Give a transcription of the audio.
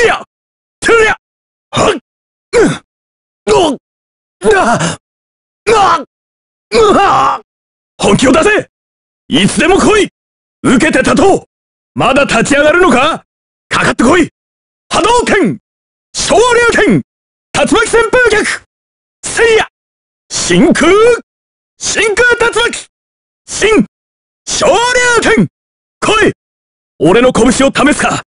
いやてりゃはっうっななう本気を出せいつでも来い受けて立とうまだ立ち上がるのかかかってこい波動拳昇竜拳竜巻旋風脚せいや真空真空竜巻真昇竜拳来い俺の拳を試すか